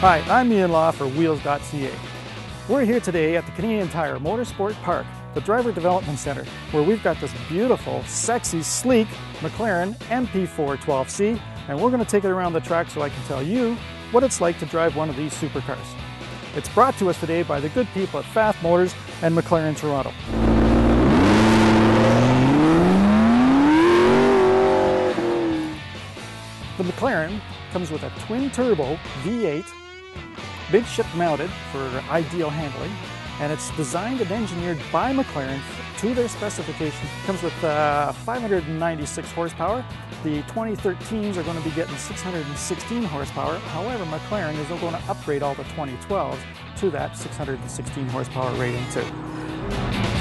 Hi, I'm Ian Law for Wheels.ca. We're here today at the Canadian Tire Motorsport Park, the Driver Development Center, where we've got this beautiful, sexy, sleek McLaren MP4 12C, and we're going to take it around the track so I can tell you what it's like to drive one of these supercars. It's brought to us today by the good people at Pfaff Motors and McLaren Toronto. The McLaren comes with a twin turbo V8, big ship mounted for ideal handling, and it's designed and engineered by McLaren to their specifications. Comes with uh, 596 horsepower. The 2013s are going to be getting 616 horsepower. However, McLaren is going to upgrade all the 2012s to that 616 horsepower rating too.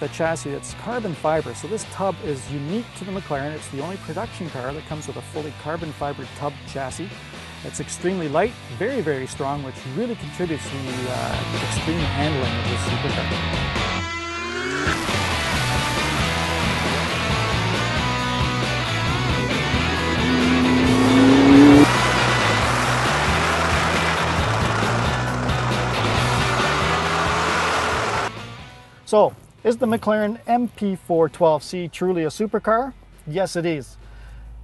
With a chassis that's carbon fiber, so this tub is unique to the McLaren. It's the only production car that comes with a fully carbon fiber tub chassis. It's extremely light, very, very strong, which really contributes to the uh, extreme handling of this supercar. So, is the McLaren MP412C truly a supercar? Yes, it is.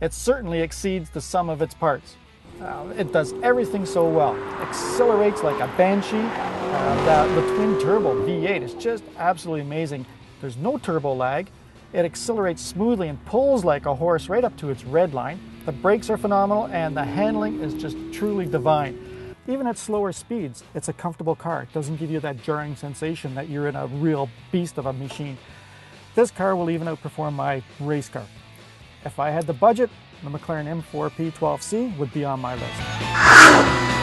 It certainly exceeds the sum of its parts. Uh, it does everything so well. Accelerates like a banshee. Uh, the, the twin turbo V8 is just absolutely amazing. There's no turbo lag. It accelerates smoothly and pulls like a horse right up to its red line. The brakes are phenomenal and the handling is just truly divine. Even at slower speeds, it's a comfortable car. It doesn't give you that jarring sensation that you're in a real beast of a machine. This car will even outperform my race car. If I had the budget, the McLaren M4 P12C would be on my list.